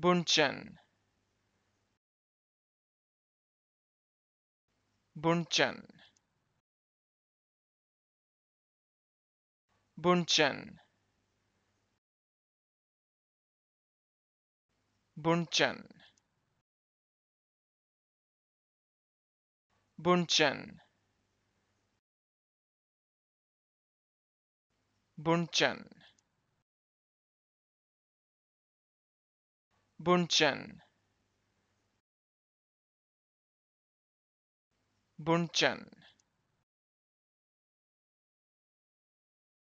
Bunchen. Bunchen. Bunchen. Bunchen. Bunchen. Bunchen Bunchen. Bunchen